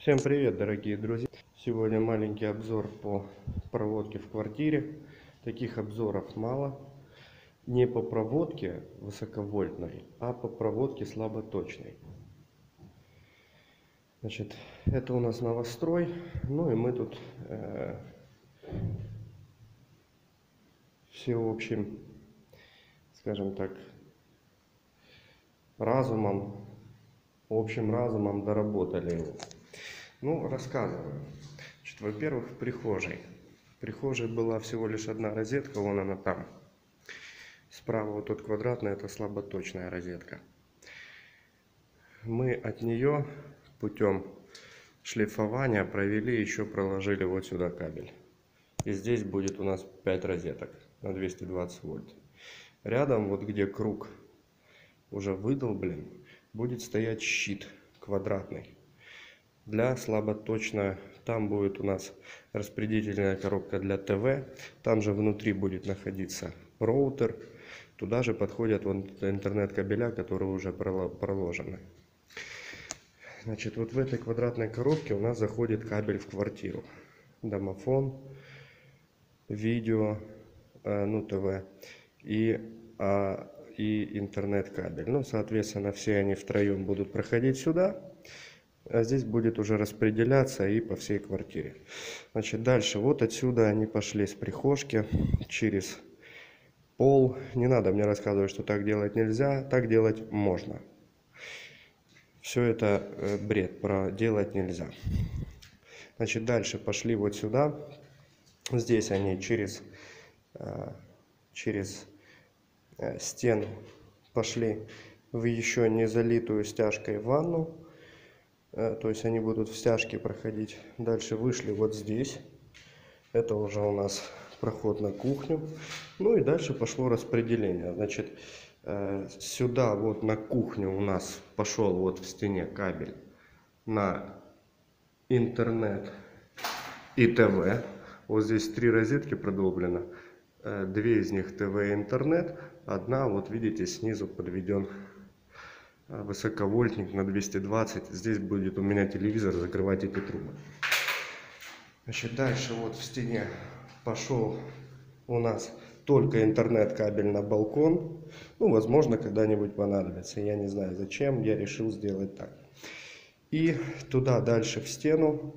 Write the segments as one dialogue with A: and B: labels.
A: Всем привет, дорогие друзья! Сегодня маленький обзор по проводке в квартире. Таких обзоров мало. Не по проводке высоковольтной, а по проводке слаботочной. Значит, это у нас новострой. Ну и мы тут э, всеобщим, скажем так, разумом, общим разумом доработали его. Ну, рассказываю. Значит, во-первых, в прихожей. В прихожей была всего лишь одна розетка, вон она там. Справа вот тут квадратная, это слаботочная розетка. Мы от нее путем шлифования провели, еще проложили вот сюда кабель. И здесь будет у нас 5 розеток на 220 вольт. Рядом, вот где круг уже выдолблен, будет стоять щит квадратный для слаботочно. Там будет у нас распределительная коробка для ТВ. Там же внутри будет находиться роутер. Туда же подходят вот интернет-кабеля, которые уже проложены. Значит, вот в этой квадратной коробке у нас заходит кабель в квартиру. Домофон, видео, э, ну ТВ и, а, и интернет-кабель. Ну, соответственно, все они втроем будут проходить сюда. А здесь будет уже распределяться и по всей квартире. Значит, дальше. Вот отсюда они пошли с прихожки через пол. Не надо мне рассказывать, что так делать нельзя. Так делать можно. Все это э, бред. Про делать нельзя. Значит, дальше пошли вот сюда. Здесь они через, э, через э, стену пошли в еще не залитую стяжкой ванну. Э, то есть они будут в стяжке проходить. Дальше вышли вот здесь. Это уже у нас проход на кухню. Ну и дальше пошло распределение. Значит, э, сюда вот на кухню у нас пошел вот в стене кабель на интернет и ТВ. Вот здесь три розетки продолблено. Э, две из них ТВ и интернет. Одна, вот видите, снизу подведен высоковольтник на 220. Здесь будет у меня телевизор закрывать эти трубы. Значит, дальше вот в стене пошел у нас только интернет-кабель на балкон. Ну, возможно, когда-нибудь понадобится. Я не знаю зачем, я решил сделать так. И туда дальше в стену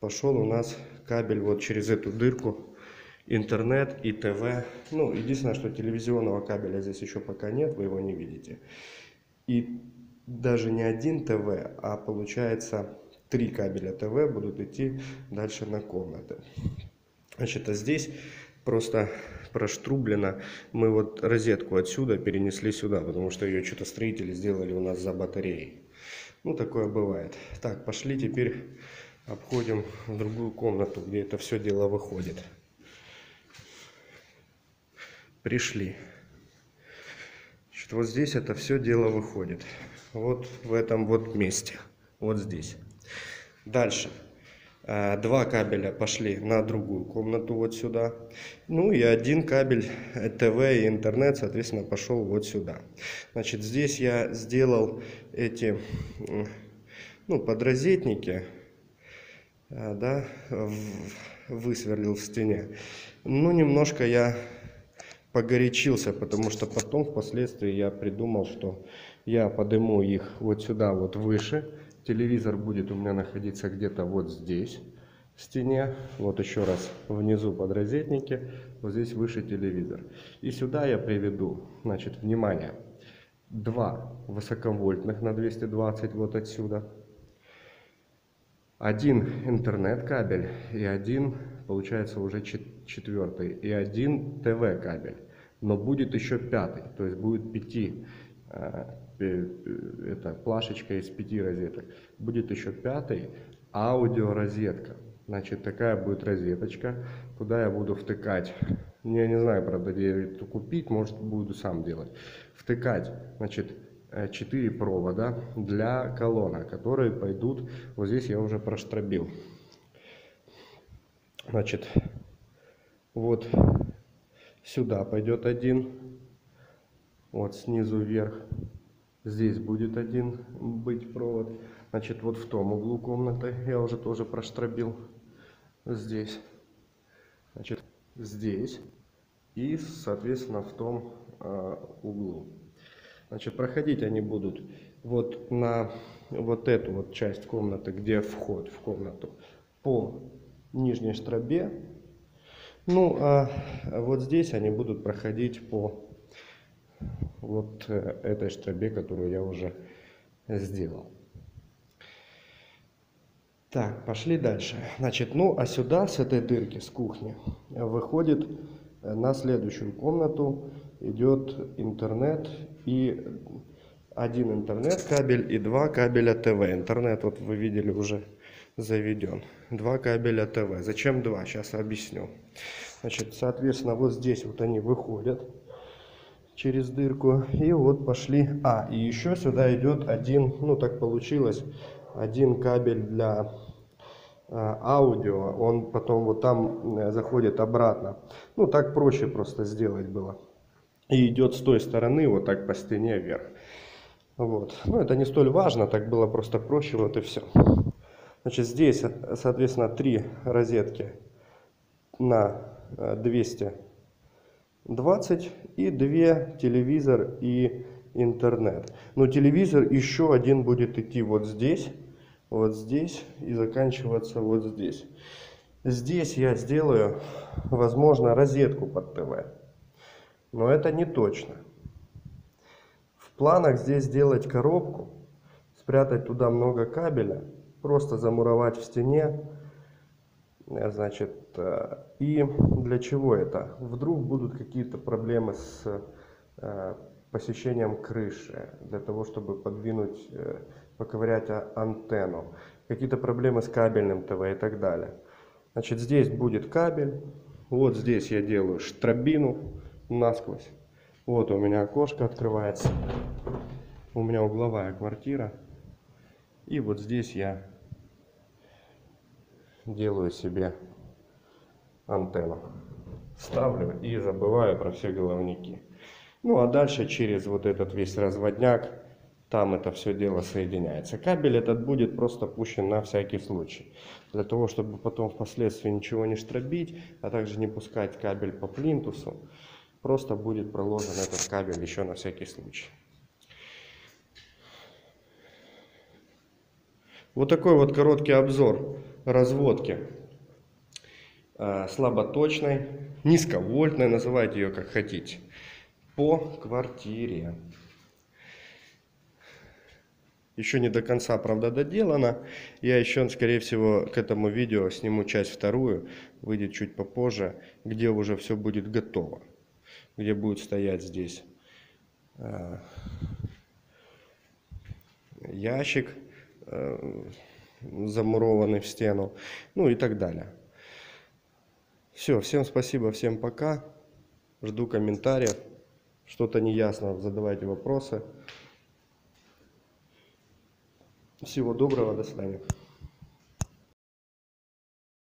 A: пошел у нас кабель вот через эту дырку. Интернет и ТВ. Ну, единственное, что телевизионного кабеля здесь еще пока нет, вы его не видите. И даже не один ТВ, а получается три кабеля ТВ будут идти дальше на комнаты. Значит, а здесь просто проштрублено. Мы вот розетку отсюда перенесли сюда, потому что ее что-то строители сделали у нас за батареей. Ну, такое бывает. Так, пошли теперь обходим в другую комнату, где это все дело выходит. Пришли. Значит, вот здесь это все дело выходит. Вот в этом вот месте. Вот здесь. Дальше. Э, два кабеля пошли на другую комнату вот сюда. Ну и один кабель э, ТВ и интернет, соответственно, пошел вот сюда. Значит, здесь я сделал эти ну, подрозетники, э, да, высверлил в стене. Ну, немножко я погорячился, потому что потом впоследствии я придумал, что я подниму их вот сюда вот выше. Телевизор будет у меня находиться где-то вот здесь в стене. Вот еще раз внизу под розетники, вот здесь выше телевизор. И сюда я приведу, значит, внимание, два высоковольтных на 220 вот отсюда. Один интернет кабель и один получается уже четвертый, и один ТВ кабель. Но будет еще пятый, то есть будет пяти, э, это плашечка из пяти розеток. Будет еще пятый аудио розетка. Значит, такая будет розеточка, куда я буду втыкать. Я не знаю, правда, где это купить, может, буду сам делать. Втыкать, значит, 4 провода для колонок, которые пойдут, вот здесь я уже проштробил. Значит, вот сюда пойдет один, вот снизу вверх, здесь будет один быть провод, Значит, вот в том углу комнаты я уже тоже проштробил. Здесь. Значит, здесь. И, соответственно, в том э, углу. Значит, проходить они будут вот на вот эту вот часть комнаты, где вход в комнату, по нижней стробе. Ну, а вот здесь они будут проходить по вот э, этой стробе, которую я уже сделал. Так, пошли дальше. Значит, ну а сюда, с этой дырки, с кухни, выходит на следующую комнату, идет интернет и один интернет-кабель и два кабеля ТВ. Интернет, вот вы видели, уже заведен. Два кабеля ТВ. Зачем два? Сейчас объясню. Значит, соответственно, вот здесь вот они выходят через дырку. И вот пошли. А, и еще сюда идет один, ну так получилось, один кабель для э, аудио. Он потом вот там э, заходит обратно. Ну так проще просто сделать было. И идет с той стороны вот так по стене вверх. Вот. Ну это не столь важно, так было просто проще, вот и все. Значит, здесь, соответственно, три розетки на 200 э, 20 и 2 телевизор и интернет. Но телевизор еще один будет идти вот здесь, вот здесь и заканчиваться вот здесь. Здесь я сделаю, возможно, розетку под ТВ. Но это не точно. В планах здесь сделать коробку, спрятать туда много кабеля, просто замуровать в стене, Э, значит, э, и для чего это? Вдруг будут какие-то проблемы с э, посещением крыши, для того, чтобы подвинуть, поковырять антенну, какие-то проблемы с кабельным ТВ и так далее. Значит, здесь будет кабель, вот здесь я делаю штробину насквозь. Вот у меня окошко открывается, у меня угловая квартира. И вот здесь я делаю себе антенну. Ставлю и забываю про все головники. Ну а дальше через вот этот весь разводняк, там это все дело соединяется. Кабель этот будет просто пущен на всякий случай. Для того, чтобы потом впоследствии ничего не штробить, а также не пускать кабель по плинтусу, просто будет проложен этот кабель еще на всякий случай. Вот такой вот короткий обзор разводки э, слаботочной, низковольтной, называйте ее как хотите, по квартире. Еще не до конца, правда, доделано. Я еще, скорее всего, к этому видео сниму часть вторую, выйдет чуть попозже, где уже все будет готово. Где будет стоять здесь э, ящик замурованный в стену, ну и так далее. Все, всем спасибо, всем пока. Жду комментариев. Что-то неясно, задавайте вопросы. Всего доброго, до свидания.